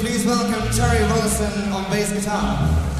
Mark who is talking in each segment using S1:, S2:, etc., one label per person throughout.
S1: please welcome Terry Wilson on bass guitar.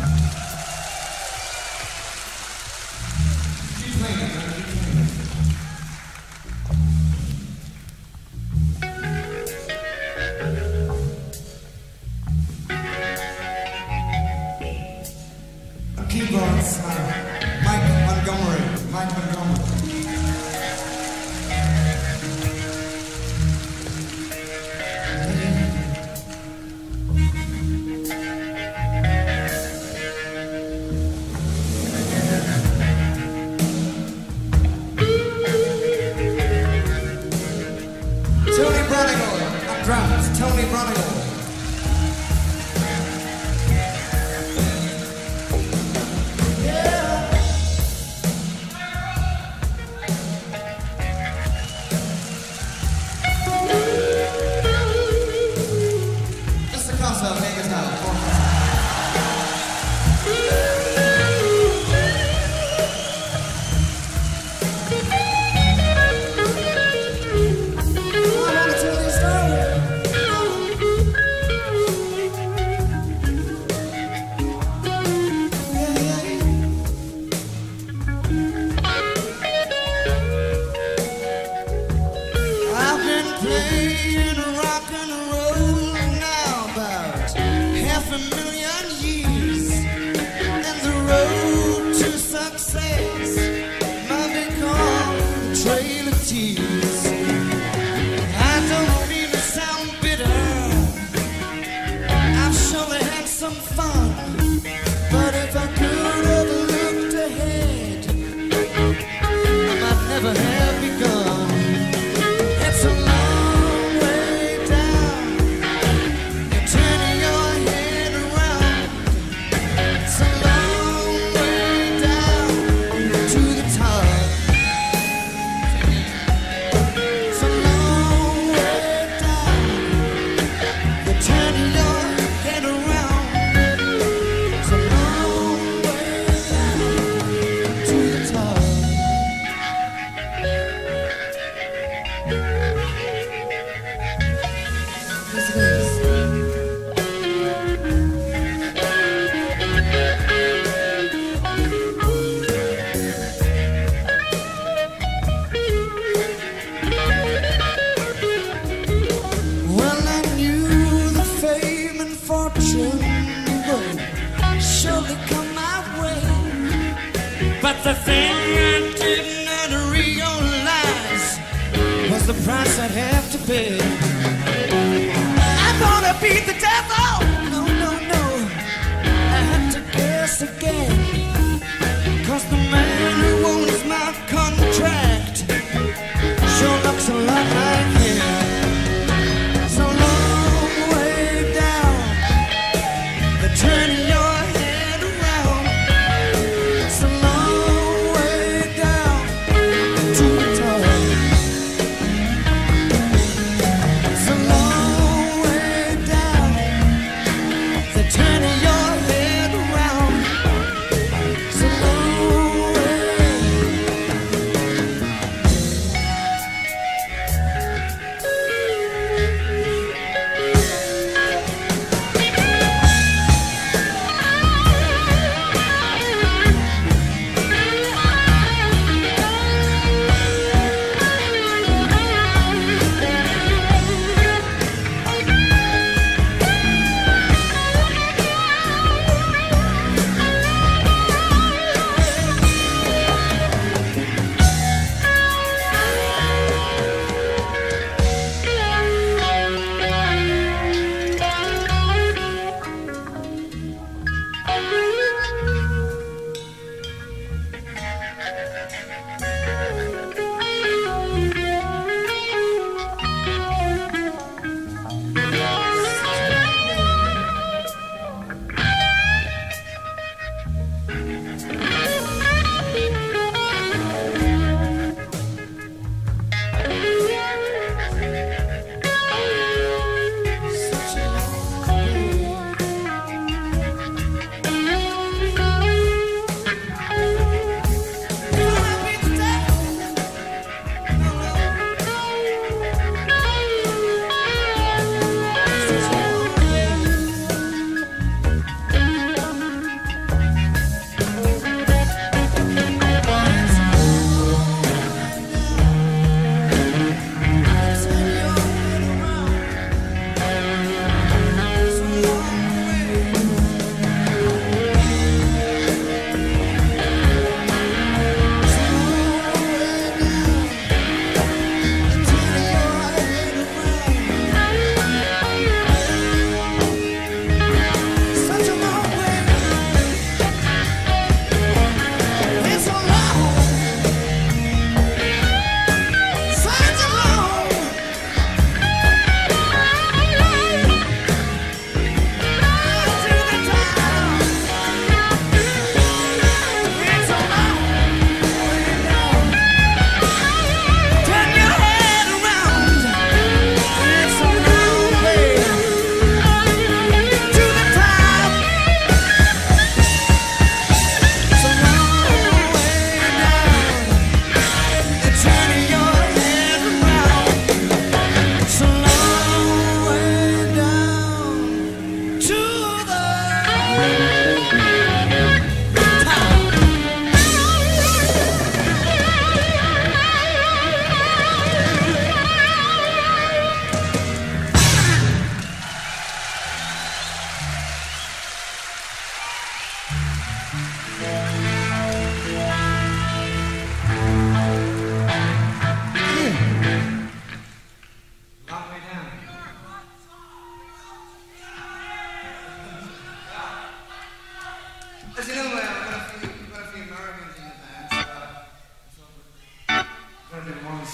S1: a million But the thing I did not realize was the price I'd have to pay. I'm gonna beat the devil.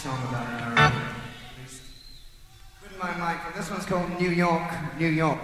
S1: song about it. Put my
S2: mind for this one's called New York, New York.